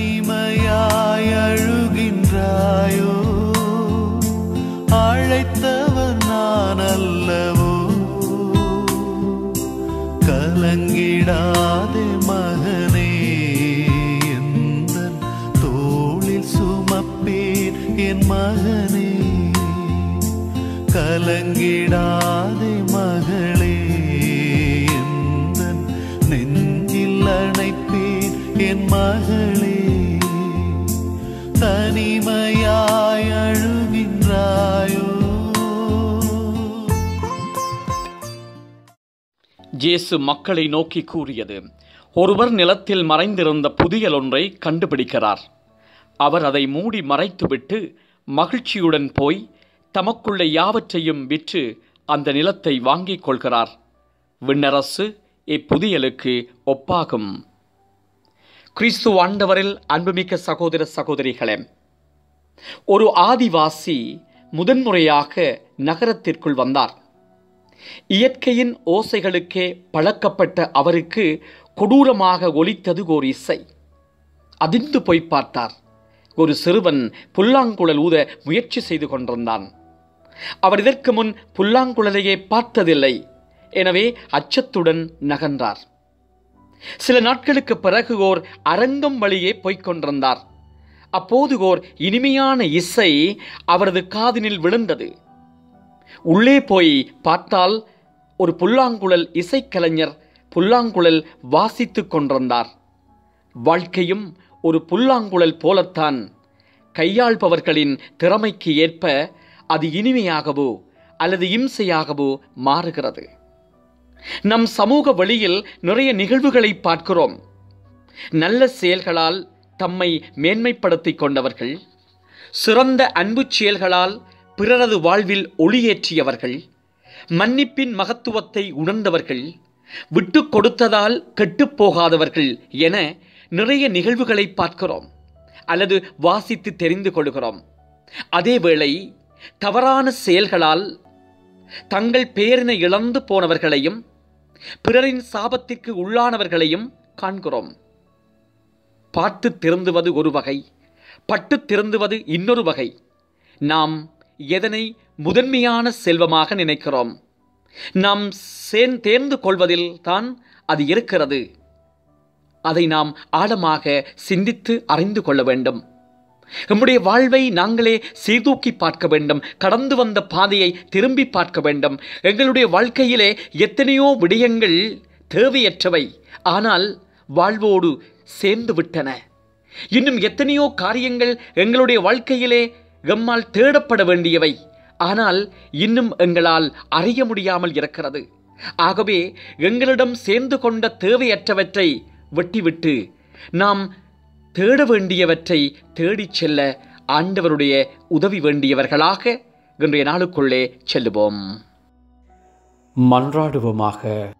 தனிமையாய் அழுகின்றாயோ? அழைத்தவர் நான் அல்லவோ? கலங்கிடாதே மகனே எந்தன் தோளில் சுமப்பேன் என் மகனே? கலங்கிடாதே மகளே நெஞ்சில் அணைப்பேன் என் மகளே? இயேசு மக்களை நோக்கி கூறியது ஒருவர் நிலத்தில் மறைந்திருந்த புதியல் ஒன்றை கண்டுபிடிக்கிறார். அவர் அதை மூடி மறைத்துவிட்டு மகிழ்ச்சியுடன் போய் தமக்குள்ள யாவற்றையும் விற்று அந்த நிலத்தை வாங்கிக் கொள்கிறார். விண்ணரசு இப்புதியலுக்கு ஒப்பாகும். கிறிஸ்து ஆண்டவரில் அன்புமிக்க சகோதர சகோதரிகளே ஒரு ஆதிவாசி முதன்முறையாக நகரத்திற்குள் வந்தார். இயற்கையின் ஓசைகளுக்கே பழக்கப்பட்ட அவருக்கு கொடூரமாக ஒலித்தது ஓர் இசை. அதிர்ந்து போய் பார்த்தார். ஒரு சிறுவன் புல்லாங்குழல் ஊத முயற்சி செய்து கொண்டிருந்தான். அவர் இதற்கு முன் புல்லாங்குழலையே பார்த்ததில்லை. எனவே அச்சத்துடன் நகன்றார். சில நாட்களுக்கு பிறகு ஓர் அரங்கம் வழியே போய்க் கொண்டிருந்தார். அப்போது ஓர் இனிமையான இசை அவரது காதினில் விழுந்தது. உள்ளே போய் பார்த்தால் ஒரு புல்லாங்குழல் இசைக்கலைஞர் புல்லாங்குழல் வாசித்துக் கொண்டிருந்தார். வாழ்க்கையும் ஒரு புல்லாங்குழல் போலத்தான். கையாள்பவர்களின் திறமைக்கு ஏற்ப அது இனிமையாகவோ அல்லது இம்சையாகவோ மாறுகிறது. நம் சமூக வழியில் நிறைய நிகழ்வுகளை பார்க்கிறோம். நல்ல செயல்களால் தம்மை மேன்மைப்படுத்திக் கொண்டவர்கள் சிறந்த அன்புச் செயல்களால் பிறரது வாழ்வில் ஒளியேற்றியவர்கள் மன்னிப்பின் மகத்துவத்தை உணர்ந்தவர்கள் விட்டு கொடுத்ததால் கெட்டுப் போகாதவர்கள் என நிறைய நிகழ்வுகளை பார்க்கிறோம் அல்லது வாசித்து தெரிந்து கொள்கிறோம். அதேவேளை தவறான செயல்களால் தங்கள் பேரினை இழந்து போனவர்களையும் பிறரின் சாபத்திற்கு உள்ளானவர்களையும் காண்கிறோம். பார்த்து திருந்துவது ஒரு வகை பட்டு திருந்துவது இன்னொரு வகை. நாம் எதனை முதன்மையான செல்வமாக நினைக்கிறோம்? நாம் சேன் தேர்ந்து கொள்வதில் தான் அது இருக்கிறது. அதை நாம் ஆழமாக சிந்தித்து அறிந்து கொள்ள வேண்டும். நம்முடைய வாழ்வை நாங்களே சீர்தூக்கி பார்க்க வேண்டும். கடந்து வந்த பாதையை திரும்பி பார்க்க வேண்டும். எங்களுடைய வாழ்க்கையிலே எத்தனையோ விடயங்கள் தேவையற்றவை. ஆனால் வாழ்வோடு சேர்ந்து விட்டன. இன்னும் எத்தனையோ காரியங்கள் எங்களுடைய வாழ்க்கையிலே எம்மால் தேடப்பட வேண்டியவை. ஆனால் இன்னும் எங்களால் அறிய முடியாமல் இருக்கிறது. ஆகவே எங்களிடம் சேர்ந்து கொண்ட தேவையற்றவற்றை வெட்டிவிட்டு நாம் தேட வேண்டியவற்றை தேடிச் செல்ல ஆண்டவருடைய உதவி வேண்டியவர்களாக இன்றைய நாளுக்குள்ளே செல்லுவோம். மன்றாடுவோமாக.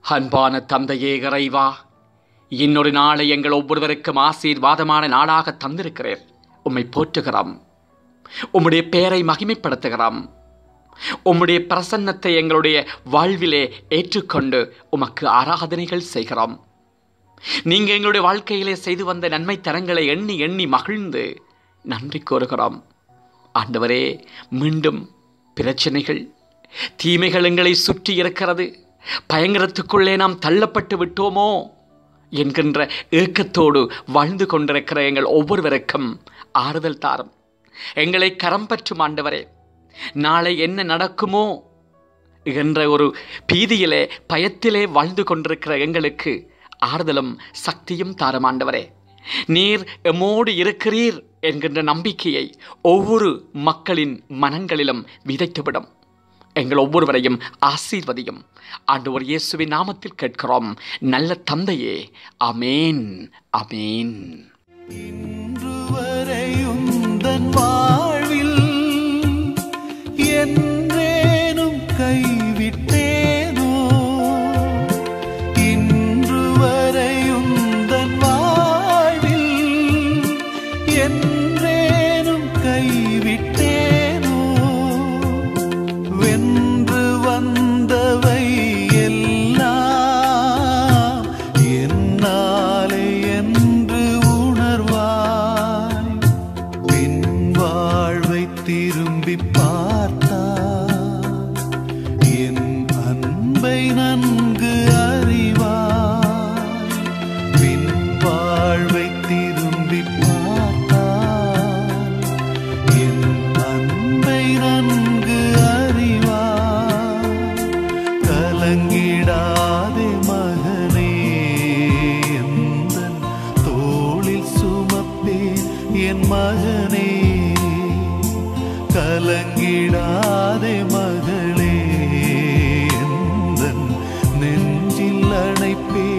அன்பான தந்தையே இறைவா இன்னொரு நாளை எங்கள் ஒவ்வொருவருக்கும் ஆசீர்வாதமான நாளாக தந்திருக்கிறேன். உம்மை போற்றுகிறோம். உம்முடைய பெயரை மகிமைப்படுத்துகிறோம். உம்முடைய பிரசன்னத்தை எங்களுடைய வாழ்விலே ஏற்றுக்கொண்டு உமக்கு ஆராதனைகள் செய்கிறோம். நீங்கள் எங்களுடைய வாழ்க்கையிலே செய்து வந்த நன்மை தரங்களை எண்ணி எண்ணி மகிழ்ந்து நன்றி கூறுகிறோம். ஆண்டவரே மீண்டும் பிரச்சனைகள் தீமைகள் எங்களை சுற்றி இருக்கிறது. பயங்கரத்துக்குள்ளே நாம் தள்ளப்பட்டு விட்டோமோ? என்கின்ற ஏக்கத்தோடு வாழ்ந்து கொண்டிருக்கிற எங்கள் ஒவ்வொருவருக்கும் ஆறுதல் தாரும். எங்களை கரம் பற்றும் ஆண்டவரே நாளை என்ன நடக்குமோ என்ற ஒரு பீதியிலே பயத்திலே வாழ்ந்து கொண்டிருக்கிற எங்களுக்கு ஆறுதலும் சக்தியும் தாரும் ஆண்டவரே. நீர் எம்மோடு இருக்கிறீர் என்கின்ற நம்பிக்கையை ஒவ்வொரு மக்களின் மனங்களிலும் விதைத்துவிடும். எங்கள் ஒவ்வொருவரையும் ஆசீர்வதியும். ஆண்டவர் இயேசுவின் நாமத்தில் கேட்கிறோம். நல்ல தந்தையே அமேன் அமேன் வென்று வந்தவை எல்லாம் என்னாலே என்று உணர்வாய். பின் வாழ்வை மயங்கிடாதே மகனே எந்தன் தோளில் சுமப்பேன் என் மகனே. கலங்கிடாதே மகளே எந்தன் நெஞ்சில் அணைப்பேன்